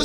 a